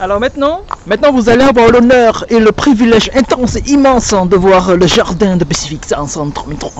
Alors maintenant, maintenant vous allez avoir l'honneur et le privilège intense et immense de voir le jardin de Pacific 533.